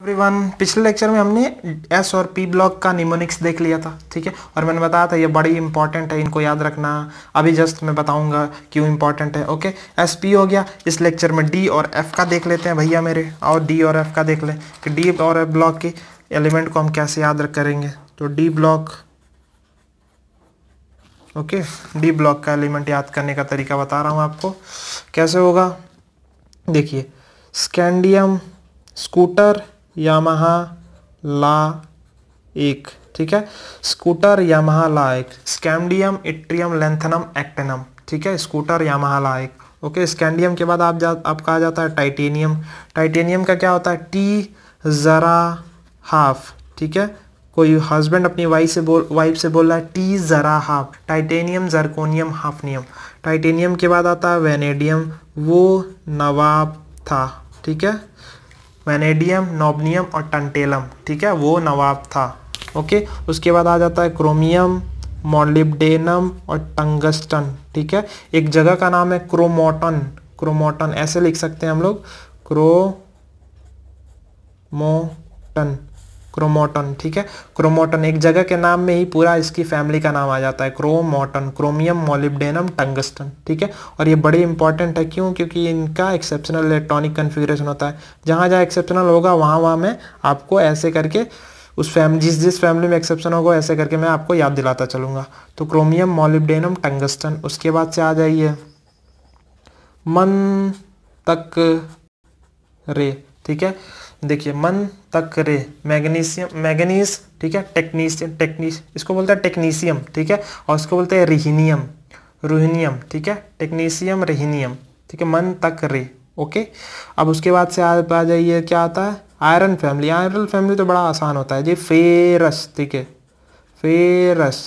Everyone पिछले lecture में हमने एस और पी ब्लॉक का निमोनिक्स देख लिया था, ठीक है? और मैंने बताया था ये बड़ी इंपॉर्टेंट है, इनको याद रखना। अभी जस्ट मैं बताऊँगा क्यों इंपॉर्टेंट है ओके एस पी हो गया। इस लेक्चर में डी और एफ़ का देख लेते हैं भैया मेरे, और डी और एफ़ का देख लें कि डी और एफ़ ब्लॉक के एलिमेंट को हम कैसे याद करेंगे। तो D block okay D block का एलिमेंट याद करने का तरीका बता रहा हूँ आपको। कैसे होगा? देखिए स्कैंडियम स्कूटर यामाहा ला एक, ठीक है? स्कूटर यामाहा ला एक, स्कैंडियम, इट्रियम, लेंथनम, एक्टेनम, ठीक है? स्कूटर यामाहा ला एक, ओके? स्कैंडियम के बाद आप जा, आप कहा जाता है? टाइटेनियम। टाइटेनियम का क्या होता है? टी ज़रा हाफ़, ठीक है? कोई हस्बैंड अपनी वाइफ से बोल, वाइफ से बोल रहा है, टी ज़रा हाफ़, टाइटेनियम, जरकोनियम हाफनियम टाइटेनियम के बाद आता है वेनेडियम, वो नवाब था, ठीक है? वेनेडियम नोबनियम और टंटेलम, ठीक है? वो नवाब था, ओके? उसके बाद आ जाता है क्रोमियम, मोलिब्डेनम और टंगस्टन, ठीक है? एक जगह का नाम है क्रोमोटन क्रोमोटन, ऐसे लिख सकते हैं हम लोग, क्रोमोटन। क्रोमोटन, ठीक है? क्रोमोटन एक जगह के नाम में ही पूरा इसकी फैमिली का नाम आ जाता है। क्रोमोटन, क्रोमियम मोलिब्डेनम टंगस्टन ठीक है? और ये बड़े इंपॉर्टेंट है, क्यों? क्योंकि इनका एक्सेप्शनल इलेक्ट्रॉनिक कन्फिग्रेशन होता है। जहाँ जहाँ एक्सेप्शनल होगा, वहाँ वहाँ मैं आपको ऐसे करके उस फैमिली जिस जिस फैमिली में एक्सेप्शन होगा, ऐसे करके मैं आपको याद दिलाता चलूँगा। तो क्रोमियम मोलिब्डेनम टंगस्टन उसके बाद से आ जाइए। मन तक रे, ठीक है? देखिए मन तक रे मैग्नीशियम मैग्नीस ठीक है टेक्नीशियम टेक्नीस इसको बोलते हैं टेक्नीशियम ठीक है और इसको बोलते हैं रिहिनियम रोहिनियम ठीक है टेक्नीशियम रिहिनियम ठीक है मन तक रे ओके? अब उसके बाद से आ, आ जाइए क्या आता है? आयरन फैमिली आयरन फैमिली तो बड़ा आसान होता है जी फेरस ठीक है फेरस।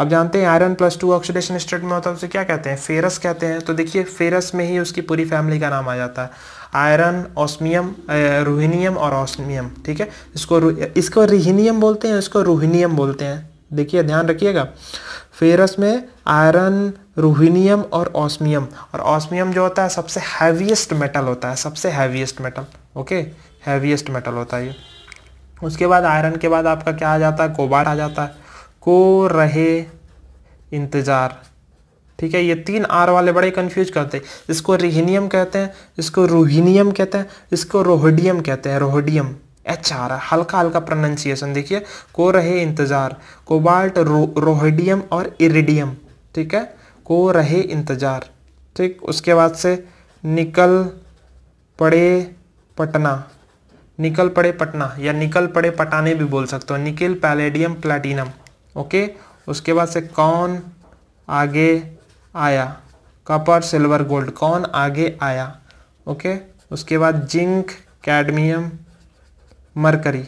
अब जानते हैं iron plus two oxidation state में होता है, उसे क्या कहते हैं? फेरस कहते हैं। तो देखिए फेरस में ही उसकी पूरी फैमिली का नाम आ जाता है। आयरन ऑस्मियम रोहिनियम और ऑस्मियम ठीक है? इसको इसको रिहिनियम बोलते हैं, इसको रूहिनियम बोलते हैं। देखिए, ध्यान रखिएगा। फेरस में आयरन रूहिनियम और ऑस्मियम और ऑस्मियम जो होता है, सबसे हैवीएस्ट मेटल होता है, सबसे heaviest metal okay? Heaviest metal होता है ये। उसके बाद आयरन के बाद आपका क्या आ जाता है? कोबार आ जाता है। को रहे इंतज़ार। ठीक है ये तीन आर वाले बड़े कंफ्यूज करते हैं। इसको रिहिनियम कहते हैं इसको रोहिनियम कहते हैं इसको रोहडियम कहते हैं। रोहडियम एच आ रहा है हल्का हल्का प्रोनाउंसिएशन देखिए। को रहे इंतज़ार कोबाल्ट रो, रोहडियम और इरिडियम ठीक है को रहे इंतज़ार। ठीक उसके बाद से निकल पड़े पटना। निकल पड़े पटना या निकल पड़े पटाने भी बोल सकते हो। निकल पैलेडियम प्लेटिनम ओके उसके बाद से कौन आगे आया? कॉपर, सिल्वर, गोल्ड, कौन आगे आया? ओके, उसके बाद जिंक, कैडमियम, मरकरी।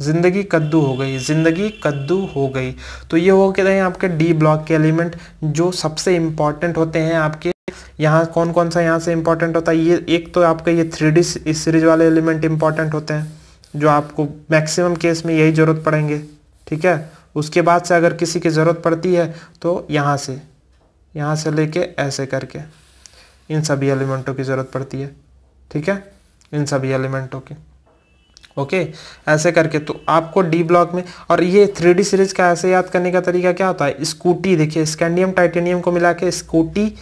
ज़िंदगी कद्दू हो गई, ज़िंदगी कद्दू हो गई। तो ये हो हैं आपके डी ब्लॉक के एलिमेंट जो सबसे इंपॉर्टेंट होते हैं आपके। यहाँ कौन कौन सा यहाँ से इंपॉर्टेंट होता है? ये एक तो आपके ये थ्री डी सीरीज़ वाले एलिमेंट इंपॉर्टेंट होते हैं, जो आपको मैक्सिमम केस में यही ज़रूरत पड़ेंगे, ठीक है? उसके बाद से अगर किसी की ज़रूरत पड़ती है तो यहाँ से यहाँ से लेके ऐसे करके, इन सभी एलिमेंटों की ज़रूरत पड़ती है। ठीक है? इन सभी एलिमेंटों की। ओके? ऐसे करके तो आपको डी ब्लॉक में, और ये थ्री सीरीज़ का ऐसे याद करने का तरीका क्या होता है? स्कूटी, देखिए, स्कैंडियम टाइटेनियम को मिला के स्कूटी,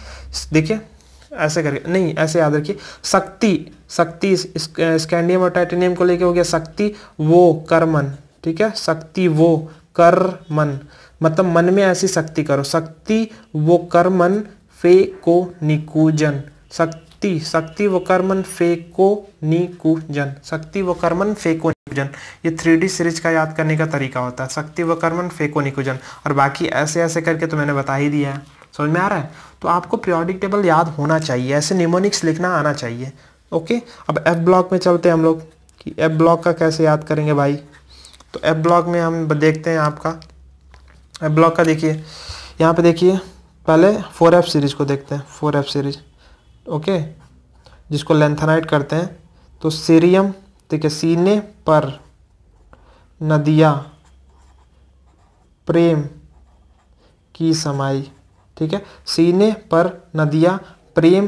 देखिए, ऐसे करके, नहीं, ऐसे याद रखिए, शक्ति शक्ति स्कैंडियम और टाइटेनियम को लेके हो गया शक्ति, वो कर्मन। ठीक है? शक्ति, वो कर्मन मतलब मन में ऐसी शक्ति करो। शक्ति वो कर्मन फे को निकुजन शक्ति शक्ति वो कर्मन फे को निकुजन शक्ति वो कर्मन फे को निकुजन ये थ्री डी सीरीज़ का याद करने का तरीका होता है। शक्ति व कर्मन फे को निकुजन और बाकी ऐसे ऐसे करके तो मैंने बता ही दिया है। समझ में आ रहा है? तो आपको प्रियोडिक टेबल याद होना चाहिए। ऐसे निमोनिक्स लिखना आना चाहिए। ओके अब एफ़ ब्लॉक में चलते हैं हम लोग कि एफ़ ब्लॉक का कैसे याद करेंगे भाई? तो एफ़ ब्लॉक में हम देखते हैं आपका। ब्लॉक का देखिए। यहाँ पे देखिए, पहले फोर एफ़ सीरीज़ को देखते हैं। फोर एफ़ सीरीज़ ओके जिसको लेंथनाइट करते हैं। तो सीरियम देखिए, सीने पर नदिया, प्रेम की समाई, ठीक है? सीने पर नदिया, प्रेम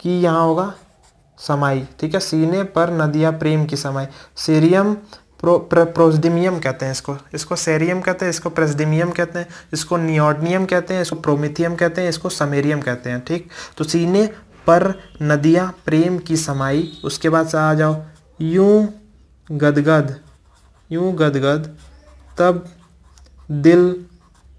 की यहाँ होगा समाई, ठीक है? सीने पर नदिया, प्रेम की समाई। सीरियम प्रो प्रोजडिमियम कहते हैं इसको। इसको सेरियम कहते हैं, इसको प्रेसडिमियम कहते हैं, इसको नियोडनियम कहते हैं, इसको प्रोमिथियम कहते हैं, इसको समेरियम कहते हैं, ठीक? तो सीने पर नदियाँ, प्रेम की समाई, उसके बाद से आ जाओ। यूँ गदगद यूँ गदगद, तब दिल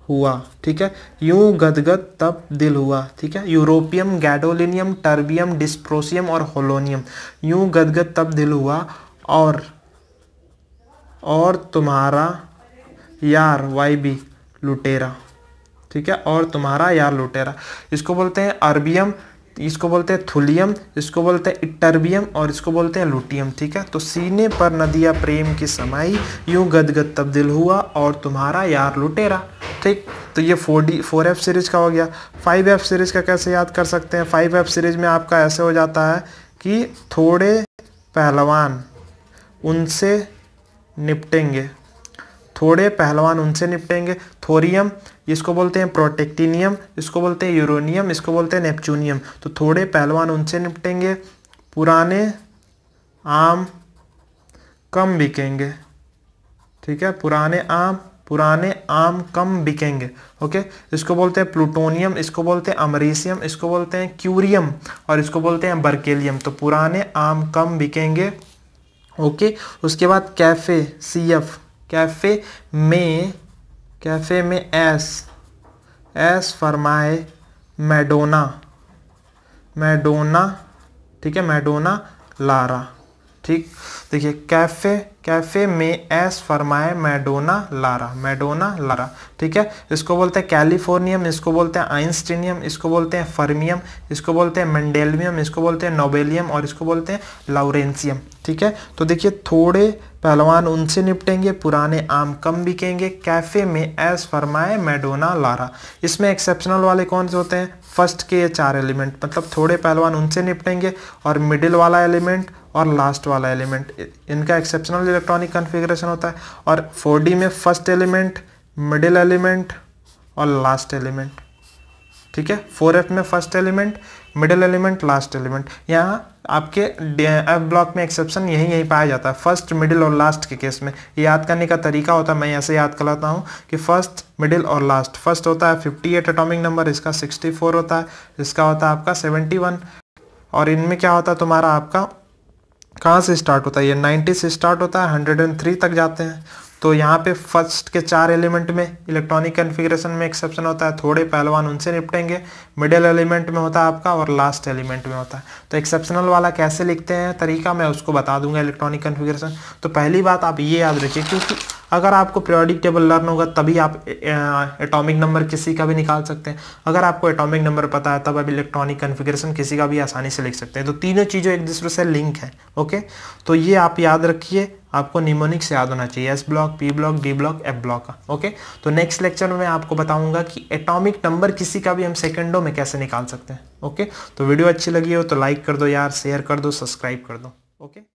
हुआ, ठीक है? यूँ गदगद, तब दिल हुआ, ठीक है? यूरोपियम गैडोलिनियम टर्बियम डिस्प्रोसियम और होलोनियम यूँ गदगद, तब दिल हुआ और और तुम्हारा यार, वाई बी, लुटेरा। ठीक है? और तुम्हारा यार, लुटेरा। इसको बोलते हैं अरबियम, इसको बोलते हैं थुलियम, इसको बोलते हैं इटरबियम और इसको बोलते हैं लुटियम। ठीक है? तो सीने पर नदिया प्रेम की समाई, यूँ गदगद तब्दील हुआ और तुम्हारा यार, लुटेरा। ठीक? तो ये four D four F series का हो गया। फाइव एफ़ सीरीज़ का कैसे याद कर सकते हैं? फाइव एफ़ सीरीज़ में आपका ऐसे हो जाता है कि थोड़े पहलवान, उनसे निपटेंगे। थोड़े पहलवान उनसे निपटेंगे। थोरियम, इसको बोलते हैं प्रोटेक्टिनियम, इसको बोलते हैं यूरोनियम, इसको बोलते हैं नेपचूनियम तो थोड़े पहलवान उनसे निपटेंगे। पुराने आम कम बिकेंगे। ठीक है? पुराने आम पुराने आम कम बिकेंगे। ओके? इसको बोलते हैं प्लूटोनियम, इसको बोलते हैं अमरीसियम, इसको बोलते हैं क्यूरियम, और इसको बोलते हैं बर्केलियम। तो पुराने आम कम बिकेंगे। ओके उसके बाद कैफ़े सी एफ़ कैफ़े में कैफ़े में एस एस फरमाए मैडोना मैडोना ठीक है? मैडोना लारा ठीक? देखिए कैफ़े कैफ़े में एस फरमाए मैडोना लारा मैडोना लारा ठीक है? इसको बोलते हैं कैलिफोर्नियम इसको बोलते हैं आइंस्टीनियम इसको बोलते हैं फर्मियम इसको बोलते हैं मंडेलमियम इसको बोलते हैं नोबेलियम और इसको बोलते हैं लाउरेंसियम ठीक है? तो देखिए, थोड़े पहलवान उनसे निपटेंगे, पुराने आम कम बिकेंगे। कैफ़े में एस फरमाए मैडोना लारा इसमें एक्सेप्शनल वाले कौन से होते हैं? फ़र्स्ट के ये चार एलिमेंट मतलब थोड़े पहलवान उनसे निपटेंगे और मिडिल वाला एलिमेंट और लास्ट वाला एलिमेंट इनका एक्सेप्शनल इलेक्ट्रॉनिक कन्फिग्रेशन होता है। और फोर में फ़र्स्ट एलिमेंट मिडिल एलिमेंट और लास्ट एलिमेंट ठीक है? फोर एफ़ में first element middle element last element यहाँ आपके एफ़ ब्लॉक में एक्सेप्शन यहीं यहीं पाया जाता है। फ़र्स्ट मिडिल और लास्ट के केस में। ये याद करने का तरीका होता है, मैं ऐसे याद कराता हूँ कि फ़र्स्ट मिडिल और लास्ट फ़र्स्ट होता है 58 एटॉमिक नंबर इसका 64 होता है, इसका होता है आपका 71 और इनमें क्या होता है? तुम्हारा आपका कहाँ से स्टार्ट होता है? ये 90 से स्टार्ट होता है 103 तक जाते हैं। तो यहाँ पे फ़र्स्ट के चार एलिमेंट में इलेक्ट्रॉनिक कन्फिग्रेशन में एक्सेप्शन होता है, थोड़े पहलवान उनसे निपटेंगे मिडिल एलिमेंट में होता है आपका और लास्ट एलिमेंट में होता है। तो एक्सेप्शनल वाला कैसे लिखते हैं, तरीका मैं उसको बता दूँगा इलेक्ट्रॉनिक कन्फिग्रेशन तो पहली बात आप ये याद रखिए, क्योंकि अगर आपको प्रियोडिक टेबल लर्न होगा, तभी आप एटॉमिक नंबर किसी का भी निकाल सकते हैं। अगर आपको एटॉमिक नंबर पता है, तब आप इलेक्ट्रॉनिक कन्फिग्रेशन किसी का भी आसानी से लिख सकते हैं। तो तीनों चीज़ें एक दूसरे से लिंक है ओके तो ये आप याद रखिए आपको निमोनिक से याद होना चाहिए S block P block D block F block का ओके तो नेक्स्ट लेक्चर में मैं आपको बताऊँगा कि एटॉमिक नंबर किसी का भी हम सेकंडों में कैसे निकाल सकते हैं ओके तो वीडियो अच्छी लगी हो तो लाइक कर दो यार शेयर कर दो सब्सक्राइब कर दो ओके